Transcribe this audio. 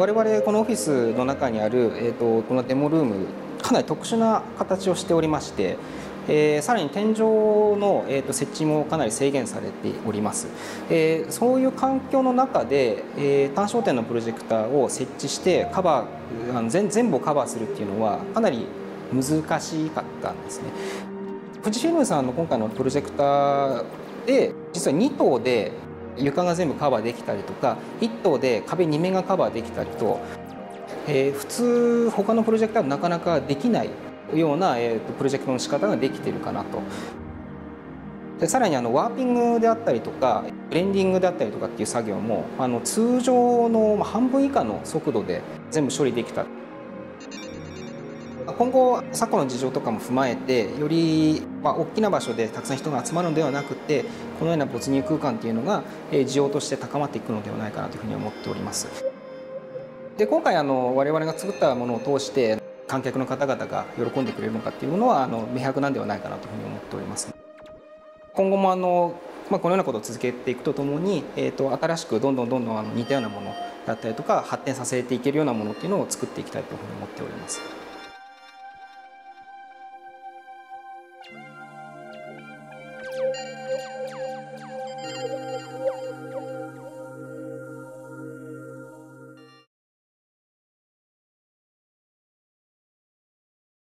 我々このオフィスの中にある、えーと、このデモルームかなり特殊な形をしておりまして、えー、さらに天井の、えーと、設置もかなり制限されております、えー、そういう環境の中で、えー、単焦点のプロジェクターを設置してカバーあの全全部をカバーするっていうのはかなり難しかったんですね。富士フィルムさんの今回のプロジェクターで実は2頭で床が全部カバーできたりとか1棟で壁2面がカバーできたりと、えー、普通他のプロジェクターはなかなかできないような、えーと、プロジェクトの仕方ができてるかなと。でさらにあのワーピングであったりとかブレンディングであったりとかっていう作業もあの通常の半分以下の速度で全部処理できた今後昨今の事情とかも踏まえてより、まあ、大きな場所でたくさん人が集まるのではなくてこのような没入空間っていうのが需要として高まっていくのではないかなというふうに思っております。で今回あの我々が作ったものを通して観客の方々が喜んでくれるのかっていうものはあの明白なんではないかなというふうに思っております。今後もあのまあ、このようなことを続けていくとともに、えーと、新しくどんどんどんどんあの似たようなものだったりとか発展させていけるようなものっていうのを作っていきたいというふうに思っております。